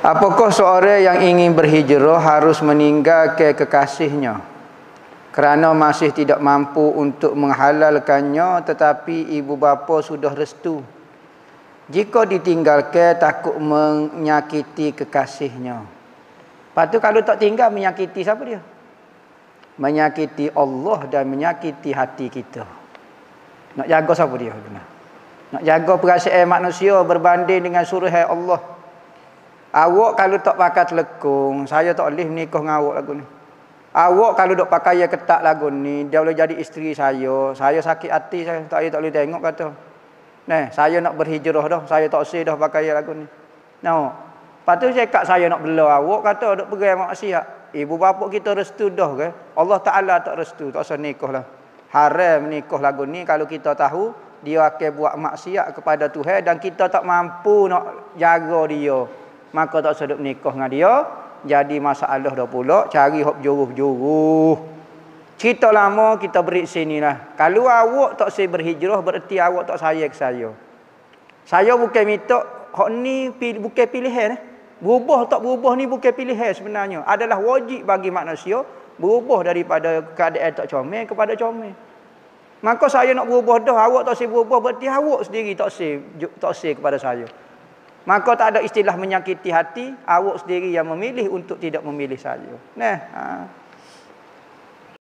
Apakah seorang yang ingin berhijrah harus meninggalkan kekasihnya kerana masih tidak mampu untuk menghalalkannya tetapi ibu bapa sudah restu. Jika ditinggalkan takut menyakiti kekasihnya. Lepas tu kalau tak tinggal menyakiti siapa dia? Menyakiti Allah dan menyakiti hati kita. Nak jaga siapa dia? Nak jaga perasaan manusia berbanding dengan suruh Allah. Awak kalau tak pakai telekung, saya tak boleh nikah dengan awak lagu ni. Awak kalau dok pakai ya ketat lagu ni, dia boleh jadi isteri saya. Saya sakit hati saya, tak saya tak boleh tengok kata. Nah, saya nak berhijrah dah, saya tak usah dah pakai ya lagu ni. No. Patu saya kat saya nak bela awak kata dok pergi maksiat. Ibu bapa kita restu dah ke? Allah Taala tak restu, tak usah nikah lah. Haram nikah lagu ni kalau kita tahu dia akan buat maksiat kepada Tuhan dan kita tak mampu nak jaga dia maka tak sedap nikah dengan dia. Jadi masalah dah pula cari hok juruh-juruh cerita lama kita beri sini lah kalau awak tak saya berhijrah berarti awak tak sayang saya. Saya bukan minta hok ni bukan pilihan eh. berubah tak berubah ni bukan pilihan sebenarnya. Adalah wajib bagi manusia berubah daripada keadaan tak comel kepada comel. Maka saya nak berubah dah awak tak saya berubah berarti awak sendiri tak saya tak saya kepada saya Maka tak ada istilah menyakiti hati, awak sendiri yang memilih untuk tidak memilih saya. Nah, ha.